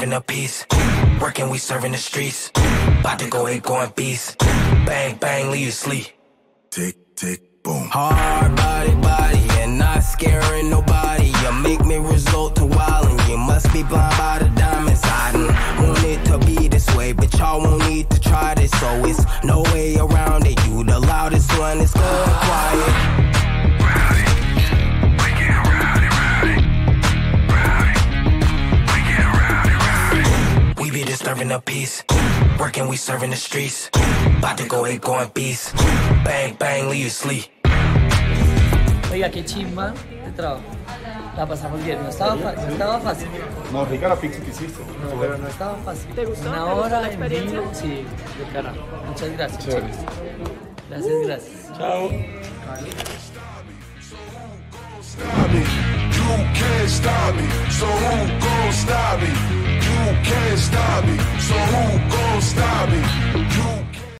piece. Working, we serving the streets. About to go eight, going beast. Bang, bang, leave you sleep. Tick, tick, boom. Hard body, body, and not scaring nobody. You make me resort to wildin'. You must be blind by the diamonds. I didn't want it to be this way, but y'all won't need to try this. So it's no way around it. You the loudest one, it's going quiet. Disturbing the peace. Working, we serving the streets. About to go eight, going beast. Bang, bang, leave you sleep. Oiga, qué chimba de trabajo. La pasamos bien, no estaba, fa- no estaba fácil. No, rica la pizza que hiciste. No, pero no estaba fácil. ¿Te gustó? Una ¿Te gustó hora la en vivo, sí, de carajo. Muchas gracias. Chévere. chicos. Gracias, gracias. Chao. Me. You can't stop me. So who gon' stop So who gon' stop me? You